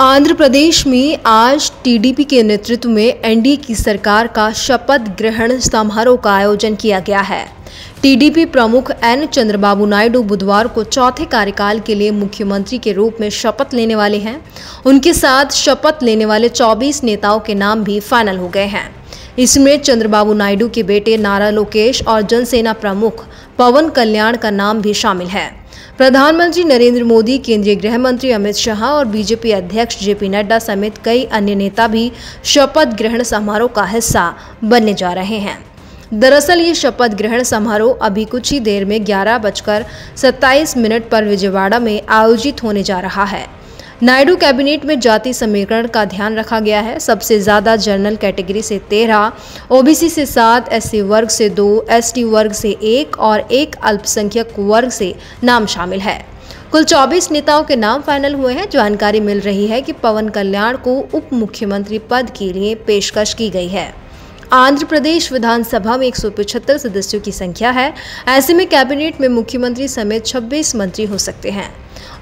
आंध्र प्रदेश में आज टीडीपी के नेतृत्व में एनडीए की सरकार का शपथ ग्रहण समारोह का आयोजन किया गया है। टीडीपी प्रमुख एन चंद्रबाबू नायडू बुधवार को चौथे कार्यकाल के लिए मुख्यमंत्री के रूप में शपथ लेने वाले हैं। उनके साथ शपथ लेने वाले 24 नेताओं के नाम भी फाइनल हो गए हैं। इसमें चंद्रबाबू नायडू के बेटे नारा लोकेश और जनसेना प्रमुख पवन कल्याण का नाम भी शामिल है। प्रधानमंत्री नरेंद्र मोदी, केंद्रीय गृह मंत्री अमित शाह और बीजेपी अध्यक्ष जेपी नड्डा समेत कई अन्य नेता भी शपथ ग्रहण समारोह का हिस्सा बनने जा रहे हैं। दरअसल ये शपथ ग्रहण समारोह अभी कुछ ही देर में ग्यारह बजकर सत्ताईस मिनट पर विजयवाड़ा में आयोजित होने जा रहा है। नायडू कैबिनेट में जाति समीकरण का ध्यान रखा गया है। सबसे ज़्यादा जनरल कैटेगरी से तेरह, ओबीसी से सात, एससी वर्ग से दो, एसटी वर्ग से एक और एक अल्पसंख्यक वर्ग से नाम शामिल है। कुल 24 नेताओं के नाम फाइनल हुए हैं। जानकारी मिल रही है कि पवन कल्याण को उप मुख्यमंत्री पद के लिए पेशकश की गई है। आंध्र प्रदेश विधानसभा में एक सौ पचहत्तर सदस्यों की संख्या है। ऐसे में कैबिनेट में मुख्यमंत्री समेत 26 मंत्री हो सकते हैं।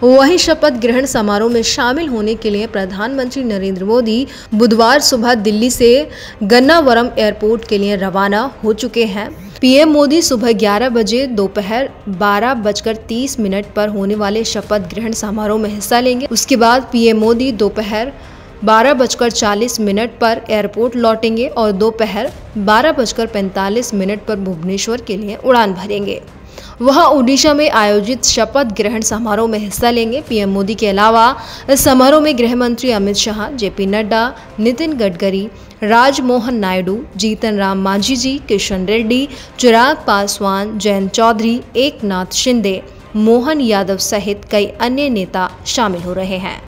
वहीं शपथ ग्रहण समारोह में शामिल होने के लिए प्रधानमंत्री नरेंद्र मोदी बुधवार सुबह दिल्ली से गन्नावरम एयरपोर्ट के लिए रवाना हो चुके हैं। पीएम मोदी सुबह 11 बजे दोपहर बारह बजकर तीस मिनट पर होने वाले शपथ ग्रहण समारोह में हिस्सा लेंगे। उसके बाद पीएम मोदी दोपहर बारह बजकर चालीस मिनट पर एयरपोर्ट लौटेंगे और दोपहर बारह बजकर पैंतालीस मिनट पर भुवनेश्वर के लिए उड़ान भरेंगे। वह ओडिशा में आयोजित शपथ ग्रहण समारोह में हिस्सा लेंगे पीएम मोदी के अलावा। इस समारोह में गृह मंत्री अमित शाह, जेपी नड्डा, नितिन गडकरी, राजमोहन नायडू, जीतन राम मांझी जी, किशन रेड्डी, चिराग पासवान, जयंत चौधरी एक नाथ शिंदे, मोहन यादव सहित कई अन्य नेता शामिल हो रहे हैं।